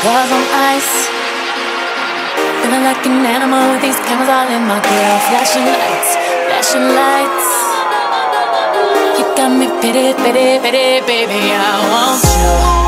cigars on ice. Feeling like an animal with these cameras all in my grill. Flashing lights, flashing lights. You got me pity, pity, pity, baby. I want you.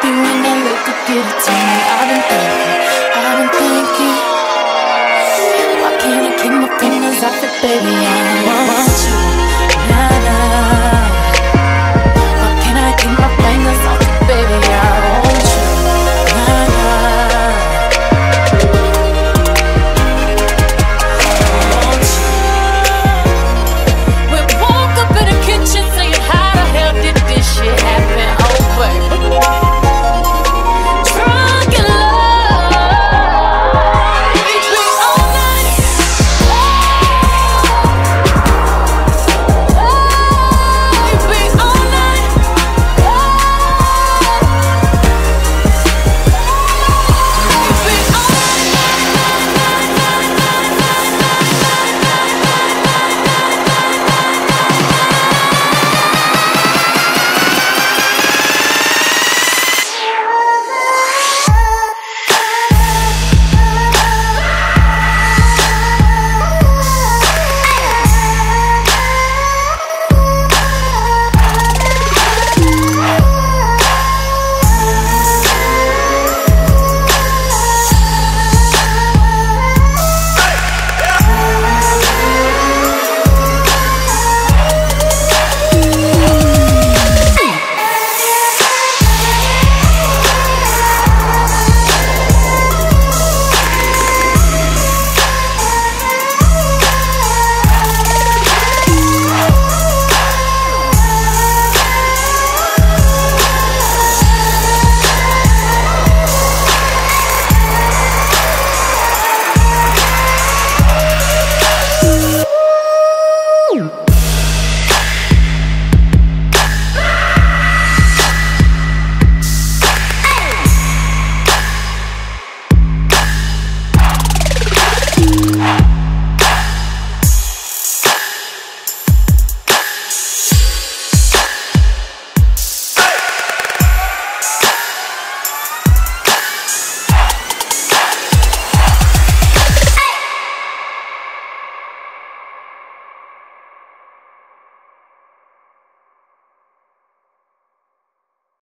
Filthy when I look get it to me. I've been thinking, I've been thinking. Why can't I keep my fingers off it, baby? You.